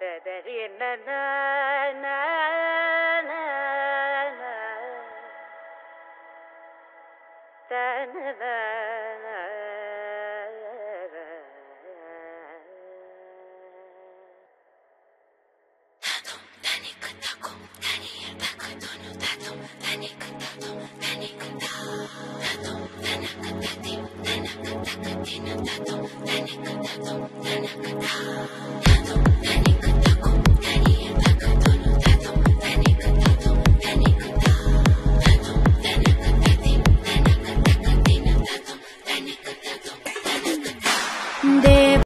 تدري نا نا نا نا نا تنذا Thank you. de